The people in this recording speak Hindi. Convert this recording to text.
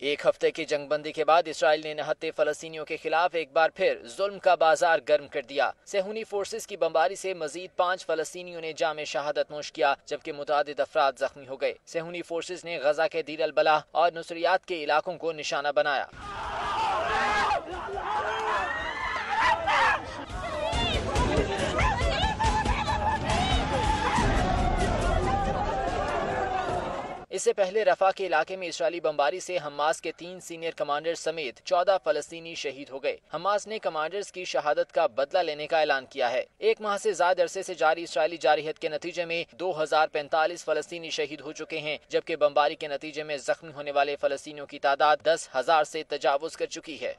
एक हफ़्ते की जंगबंदी के बाद इसराइल ने नहते फलस्तियों के खिलाफ एक बार फिर जुल्म का बाज़ार गर्म कर दिया। सेहूनी फोर्सेज की बमबारी से मजीद पाँच फलस्तियों ने जाम शहादत नोश किया, जबकि मुताद अफराद जख्मी हो गए। सेहूनी फोर्सेज ने गजा के दीर अलबला और नुसरियात के इलाकों को निशाना बनाया। इससे पहले रफा के इलाके में इसराइली बमबारी से हमास के तीन सीनियर कमांडर समेत चौदह फलस्तीनी शहीद हो गए। हमास ने कमांडर्स की शहादत का बदला लेने का ऐलान किया है। एक माह से ज़्यादा अरसे से जारी इसराइली जारहत के नतीजे में दो हज़ार पैंतालीस फलस्तीनी शहीद हो चुके हैं, जबकि बमबारी के नतीजे में जख्मी होने वाले फलस्तीनियों की तादाद दस हज़ार से तजावुज कर चुकी है।